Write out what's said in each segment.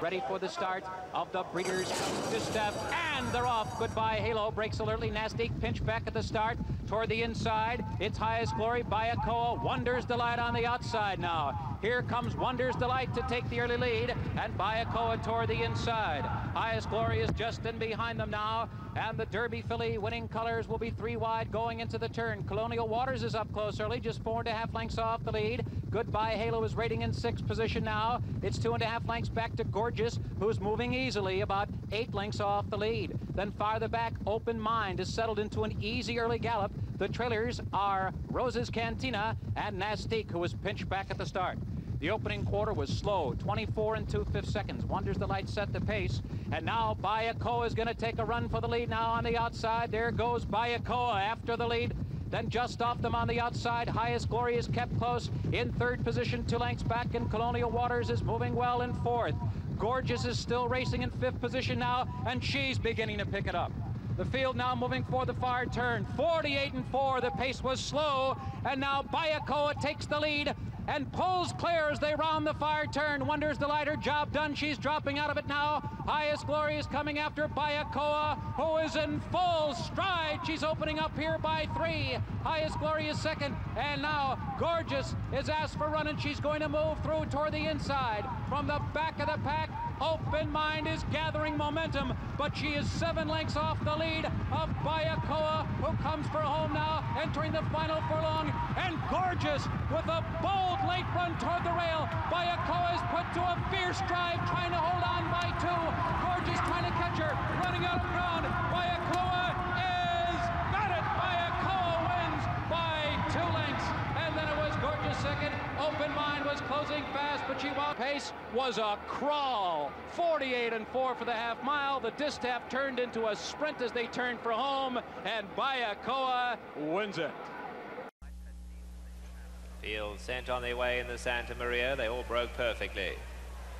Ready for the start of the Breeders' Distaff, and they're off. Goodbye, Halo. Breaks alertly. Nasty pinch back at the start. Toward the inside, it's Highest Glory. Bayakoa. Wonders Delight on the outside now. Here comes Wonders Delight to take the early lead, and Bayakoa toward the inside. Highest Glory is just in behind them now, and the Derby filly winning colors will be three wide going into the turn. Colonial Waters is up close early, just four and a half lengths off the lead. Goodbye Halo is rating in sixth position now. It's two and a half lengths back to Gorgeous, who's moving easily about eight lengths off the lead. Then farther back, Open Mind is settled into an easy early gallop. The trailers are Rose's Cantina and Nastique, who was pinched back at the start. The opening quarter was slow, 24 and 2 fifths seconds. Wonders Delight set the pace. And now Bayakoa is going to take a run for the lead now on the outside. There goes Bayakoa after the lead. Then just off them on the outside, Highest Glory is kept close in third position, two lengths back, and Colonial Waters is moving well in fourth. Gorgeous is still racing in fifth position now, and she's beginning to pick it up. The field now moving for the far turn. 48 and 4. The pace was slow. And now Bayakoa takes the lead and pulls clear as they round the far turn. Wonders Delight her job done. She's dropping out of it now. Highest Glory is coming after Bayakoa, who is in full stride. She's opening up here by three. Highest Glory is second. And now Gorgeous is asked for running. She's going to move through toward the inside. From the back of the pack, Open Mind is gathering momentum, but she is seven lengths off the lead of Bayakoa, who comes for home now, entering the final furlong. And Gorgeous with a bold late run toward the rail. Bayakoa is put to a fierce drive, trying to hold on by two. Gorgeous trying to catch her, running out of ground. Bayakoa second. Open Mind was closing fast, but she walked. Pace was a crawl. 48 and 4 for the half mile. The distaff turned into a sprint as they turned for home, and Bayakoa wins it. Field sent on their way in the Santa Maria. They all broke perfectly.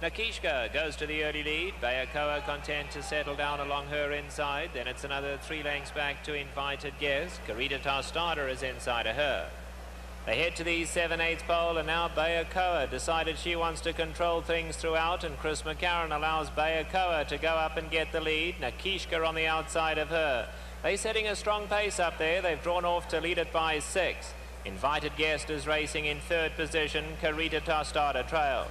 Nakishka goes to the early lead. Bayakoa content to settle down along her inside. Then it's another three lengths back to invited guest. Carita Tostada is inside of her. They head to the 7-8 pole and now Bayakoa decided she wants to control things throughout and Chris McCarron allows Bayakoa to go up and get the lead. Nakishka on the outside of her. They're setting a strong pace up there. They've drawn off to lead it by six. Invited guest is racing in third position. Carita Tostada trails.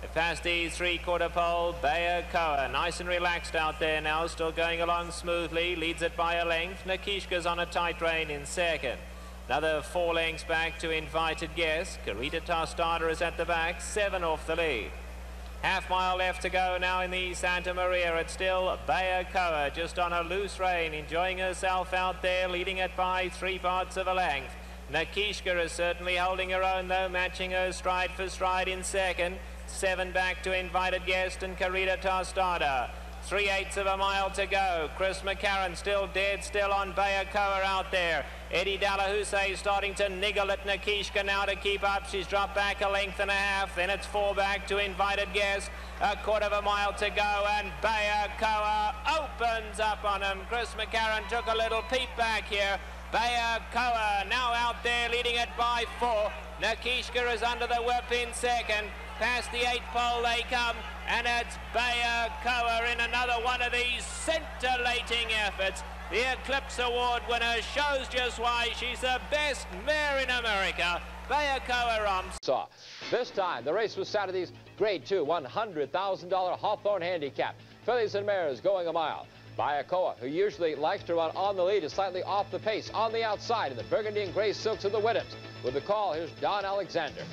They've passed the three-quarter pole. Bayakoa nice and relaxed out there now, still going along smoothly. Leads it by a length. Nakishka's on a tight rein in second. Another four lengths back to invited guest. Carita Tostada is at the back, seven off the lead. Half mile left to go now in the Santa Maria. It's still Bayakoa just on a loose rein, enjoying herself out there, leading it by three parts of a length. Nakishka is certainly holding her own though, matching her stride for stride in second. Seven back to invited guest and Carita Tostada. Three eighths of a mile to go. Chris McCarron still dead still on Bayakoa out there. Eddie Delahoussaye starting to niggle at Nakishka now to keep up. She's dropped back a length and a half. Then it's four back to invited guest. A quarter of a mile to go and Bayakoa opens up on him. Chris McCarron took a little peep back here. Bayakoa now out there leading it by four. Nakishka is under the whip in second. Past the eight pole they come, and it's Bayakoa in another one of these scintillating efforts. The Eclipse Award winner shows just why she's the best mare in America. Bayakoa Romps. Saw. This time, the race was Saturday's Grade 2 $100,000 Hawthorne Handicap. Fillies and mares going a mile. Bayakoa, who usually likes to run on the lead, is slightly off the pace on the outside in the burgundy and gray silks of the Whithams. With the call, here's Don Alexander.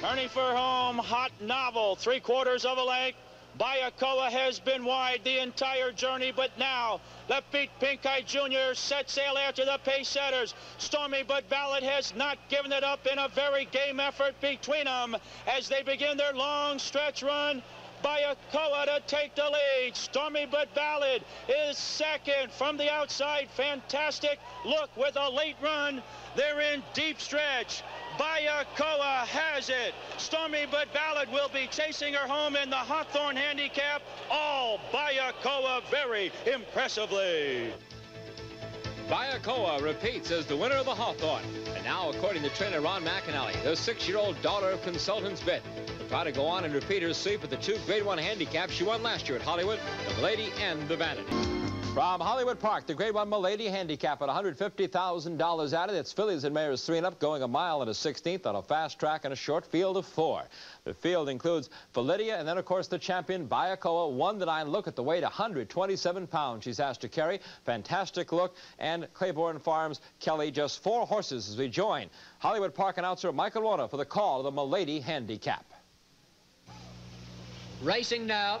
Turning for home, hot novel, three quarters of a length. Bayakoa has been wide the entire journey, but now the Pete Pincay Jr. set sail after the pace setters. Stormy But Valid has not given it up in a very game effort between them as they begin their long stretch run. Bayakoa to take the lead. Stormy But Valid is second from the outside. Fantastic look with a late run. They're in deep stretch. Bayakoa has it. Stormy But Valid will be chasing her home in the Hawthorne Handicap. All Bayakoa very impressively. Bayakoa repeats as the winner of the Hawthorne. And now, according to trainer Ron McAnally, the six-year-old daughter of Consultant's Bid The try to go on and repeat her sweep with the two grade one handicaps she won last year at Hollywood, the Lady and the Vanity. From Hollywood Park, the Grade 1 Milady Handicap at $150,000 out of it. It's fillies and mares 3 and up going a mile and a 16th on a fast track and a short field of four. The field includes Felidia and then, of course, the champion, Bayakoa, 1 to 9. Look at the weight, 127 pounds she's asked to carry. Fantastic look. And Claiborne Farms, Kelly, just four horses as we join Hollywood Park announcer Michael Wrona for the call of the Milady Handicap. Racing now,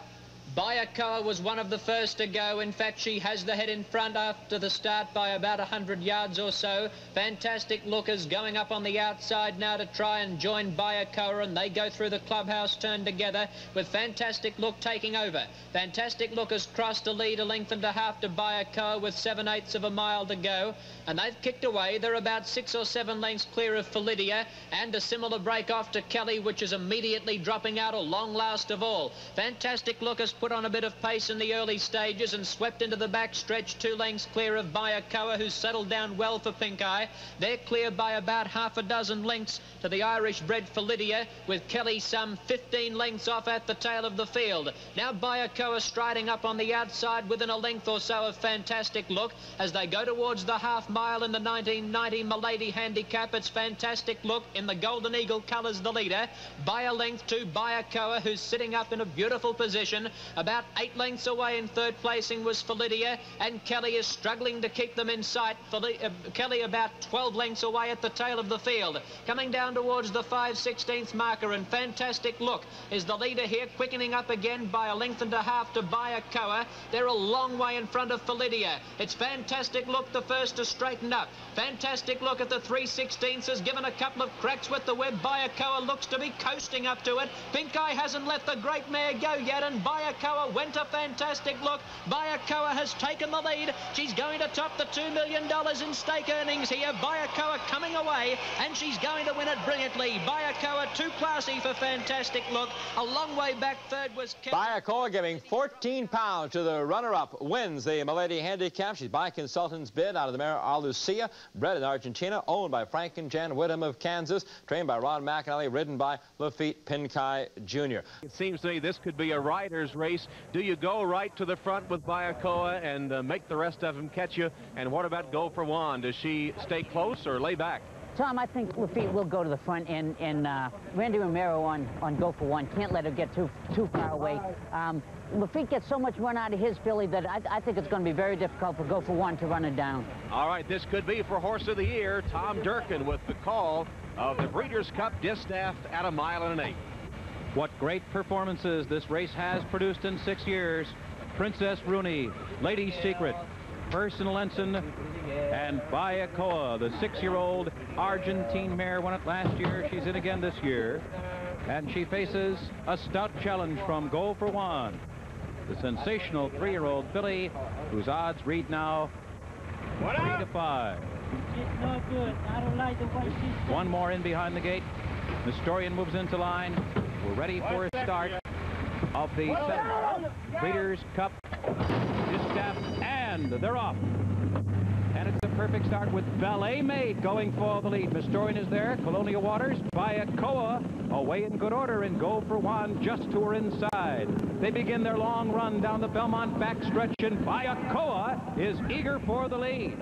Bayakoa was one of the first to go. In fact, she has the head in front after the start by about 100 yards or so. Fantastic lookers going up on the outside now to try and join Bayakoa, and they go through the clubhouse turn together with Fantastic Look taking over. Fantastic Lookers crossed a lead a length and a half to Bayakoa with seven-eighths of a mile to go, and they've kicked away. They're about six or seven lengths clear of Felidia, and a similar break off to Kelly, which is immediately dropping out a long last of all. Fantastic Lookers put on a bit of pace in the early stages and swept into the back stretch two lengths clear of Bayakoa, who settled down well for Pincay. They're clear by about half a dozen lengths to the Irish bred Felidia, with Kelly some 15 lengths off at the tail of the field. Now Bayakoa striding up on the outside within a length or so of fantastic look as they go towards the half mile in the 1990 Milady Handicap. It's fantastic look in the Golden Eagle colours the leader by a length to Bayakoa, who's sitting up in a beautiful position. About eight lengths away in third placing was Felidia, and Kelly is struggling to keep them in sight. Feli uh, Kelly about 12 lengths away at the tail of the field. Coming down towards the 5 16th marker, and fantastic look is the leader here, quickening up again by a length and a half to Bayakoa. They're a long way in front of Felidia. It's fantastic look, the first to straighten up. Fantastic look at the 3 16ths has given a couple of cracks with the web. Bayakoa looks to be coasting up to it. Pincay hasn't let the great mare go yet, and Bayakoa went a fantastic look. Bayakoa has taken the lead. She's going to top the $2 million in stake earnings here. Bayakoa coming away, and she's going to win it brilliantly. Bayakoa too classy for fantastic look. A long way back third was... Bayakoa giving 14 pounds to the runner-up, wins the Milady Handicap. She's by consultant's bid out of the mare Arlucea, bred in Argentina, owned by Frank and Jan Whitham of Kansas, trained by Ron McAnally, ridden by Laffit Pincay Jr. It seems to me this could be a rider's race. Do you go right to the front with Bayakoa and uh, make the rest of them catch you? And what about Go for Wand? Does she stay close or lay back? Tom, I think Laffit will go to the front, and, and uh, Randy Romero on, on Go for Wand can't let her get too too far away. Um, Laffit gets so much run out of his filly that I, I think it's going to be very difficult for Go for Wand to run it down. All right, this could be for Horse of the Year, Tom Durkin with the call of the Breeders' Cup Distaff at a mile and an eighth. What great performances this race has produced in six years. Princess Rooney, Lady Secret, Personal Ensign, and Bayakoa, the six-year-old Argentine mare won it last year. She's in again this year. And she faces a stout challenge from Go for Wand, the sensational three-year-old filly, whose odds read now three to five. No good. I don't like the way she's... One more in behind the gate. Nestorian moves into line. We're ready for a start of the Breeders' Cup Distaff, and they're off. And it's a perfect start with Ballet Maid going for the lead. Nestorian is there. Colonial Waters, Bayakoa, away in good order, and Go for Wand just to her inside. They begin their long run down the Belmont backstretch, and Bayakoa is eager for the lead.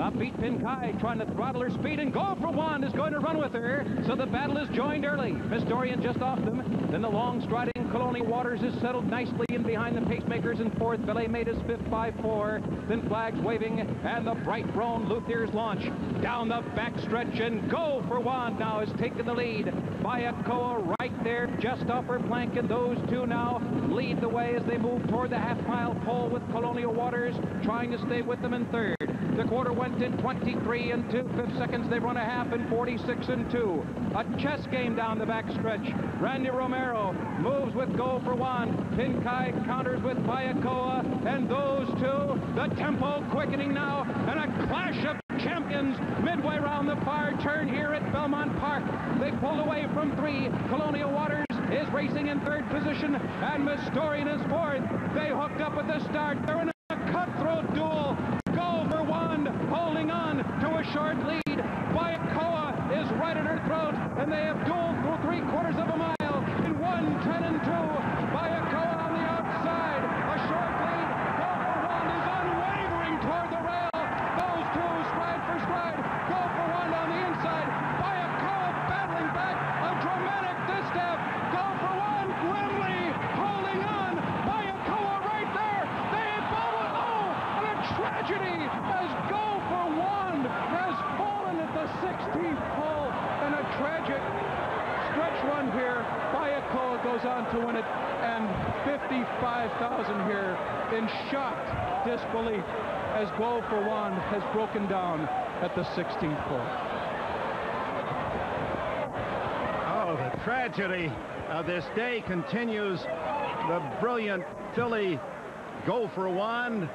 Laffit Pincay trying to throttle her speed, and Go for Wand is going to run with her, so the battle is joined early. Miss Dorian just off them. Then the long striding Colonial Waters is settled nicely in behind the pacemakers in fourth. Ballet Maid is fifth by four. Then flags waving, and the bright Roan Luthier's launch down the backstretch, and Go for Wand now has taken the lead. Bayakoa right there, just off her flank, and those two now lead the way as they move toward the half-mile pole with Colonial Waters trying to stay with them in third. The quarter went in 23 and 2 fifth seconds. They run a half in 46 and 2. A chess game down the backstretch. Randy Romero moves with Go for Wand. Pincay counters with Bayakoa. And those two, the tempo quickening now. And a clash of champions midway around the far turn here at Belmont Park. They pulled away from three. Colonial Waters is racing in third position. And Nestorian is fourth. They hooked up at the start. They're in a cutthroat duel. Go for Wand, holding on to a short lead. Bayakoa is right at her throat, and they have dueled through three quarters of a mile. 10 and 2. Bayakoa on the outside. A short lead. Go for Wand is unwavering toward the rail. Those two stride for stride. Go for Wand on the inside. Bayakoa battling back. A dramatic distaff. Go for Wand. Grimley holding on. Bayakoa right there. They bubble. Oh, and a tragedy as Go for Wand has fallen at the 16th hole. And a tragic stretch run here. Bayakoa goes on to win it, and 55,000 here in shocked disbelief as Go for Wand has broken down at the 16th hole. Oh, the tragedy of this day continues. The brilliant filly Go for Wand.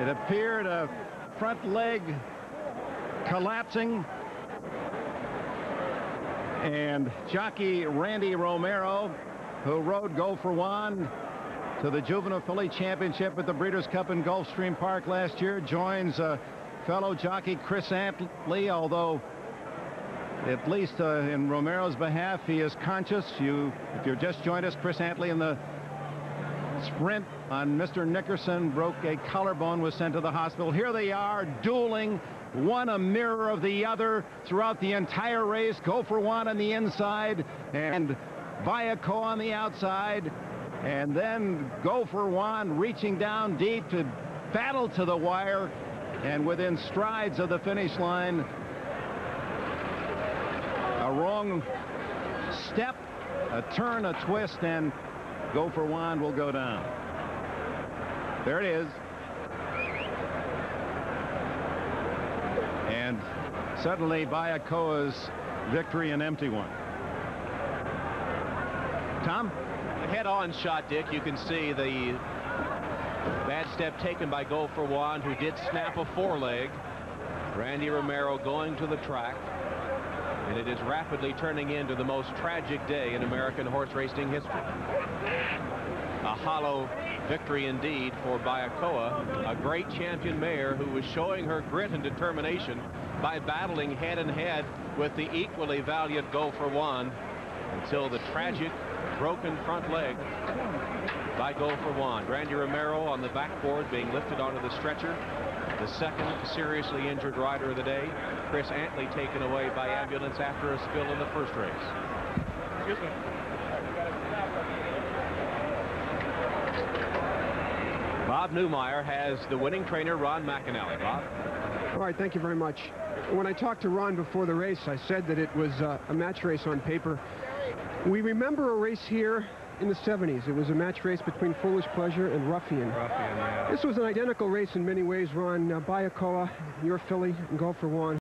It appeared a front leg collapsing and jockey Randy Romero, who rode Go for Wand to the Juvenile Filly Championship at the Breeders' Cup in Gulfstream Park last year, joins uh, fellow jockey Chris Antley, although at least uh, in Romero's behalf, he is conscious. You, if you've just joined us, Chris Antley in the sprint on Mr. Nickerson broke a collarbone, was sent to the hospital. Here they are dueling one a mirror of the other throughout the entire race. Go for Wand on the inside and Bayakoa on the outside. And then Go for Wand reaching down deep to battle to the wire and within strides of the finish line. A wrong step, a turn, a twist, and Go for Wand will go down. There it is. And suddenly Bayakoa's victory an empty one. Tom? Head-on shot, Dick, you can see the bad step taken by Go for Wand, who did snap a foreleg. Randy Romero going to the track. And it is rapidly turning into the most tragic day in American horse racing history. A hollow victory indeed for Bayakoa, a great champion mare who was showing her grit and determination by battling head and head with the equally valiant Go for Wand until the tragic broken front leg by Go for Wand. Randy Romero on the backboard being lifted onto the stretcher. The second seriously injured rider of the day, Chris Antley taken away by ambulance after a spill in the first race. Excuse me. Bob Neumeier has the winning trainer, Ron McAnally. Bob? All right, thank you very much. When I talked to Ron before the race, I said that it was uh, a match race on paper. We remember a race here in the 70s. It was a match race between Foolish Pleasure and Ruffian. Ruffian, yeah. This was an identical race in many ways, Ron. Uh, Bayakoa, your filly, and Go for Wand.